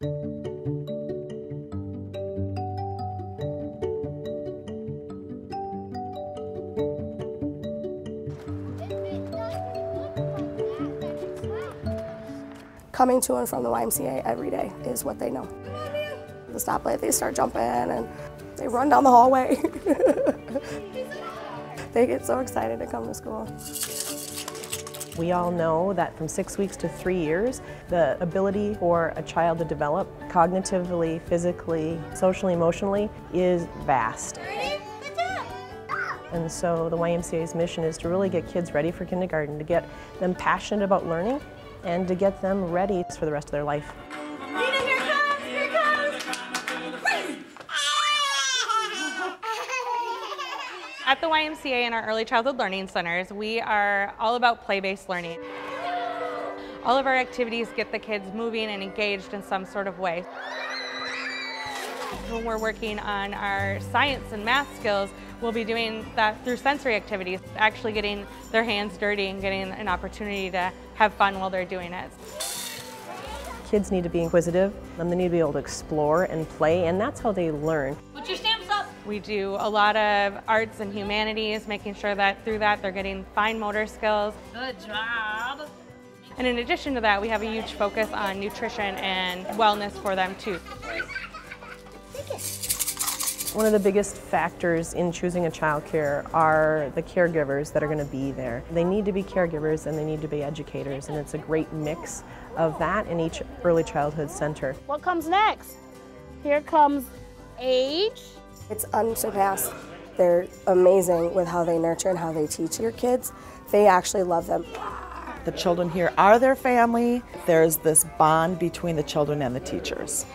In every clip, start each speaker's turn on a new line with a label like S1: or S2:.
S1: Coming to and from the YMCA every day is what they know. The stoplight, they start jumping and they run down the hallway. they get so excited to come to school.
S2: We all know that from six weeks to three years, the ability for a child to develop cognitively, physically, socially, emotionally is vast. And so the YMCA's mission is to really get kids ready for kindergarten, to get them passionate about learning and to get them ready for the rest of their life.
S3: At the YMCA and our early childhood learning centers, we are all about play-based learning. All of our activities get the kids moving and engaged in some sort of way. When we're working on our science and math skills, we'll be doing that through sensory activities, actually getting their hands dirty and getting an opportunity to have fun while they're doing it.
S2: Kids need to be inquisitive, and they need to be able to explore and play, and that's how they learn.
S3: We do a lot of arts and humanities, making sure that through that they're getting fine motor skills.
S4: Good job!
S3: And in addition to that, we have a huge focus on nutrition and wellness for them too.
S2: One of the biggest factors in choosing a child care are the caregivers that are going to be there. They need to be caregivers and they need to be educators, and it's a great mix of that in each early childhood center.
S4: What comes next? Here comes age.
S1: It's unsurpassed. They're amazing with how they nurture and how they teach your kids. They actually love them.
S5: The children here are their family. There's this bond between the children and the teachers.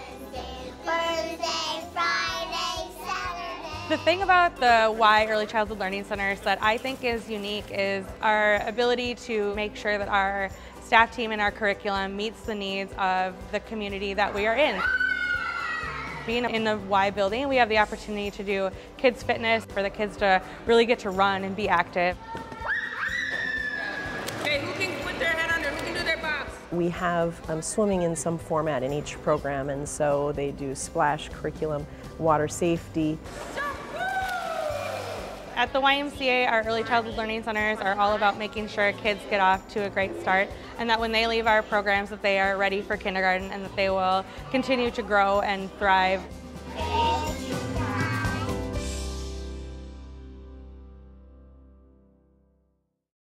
S3: The thing about the Y Early Childhood Learning Centers that I think is unique is our ability to make sure that our staff team and our curriculum meets the needs of the community that we are in. Being in the Y building, we have the opportunity to do kids fitness for the kids to really get to run and be active.
S6: Okay, who can put their head under? Who can do their box?
S2: We have um, swimming in some format in each program, and so they do splash curriculum, water safety.
S3: At the YMCA, our early childhood learning centers are all about making sure kids get off to a great start and that when they leave our programs that they are ready for kindergarten and that they will continue to grow and thrive.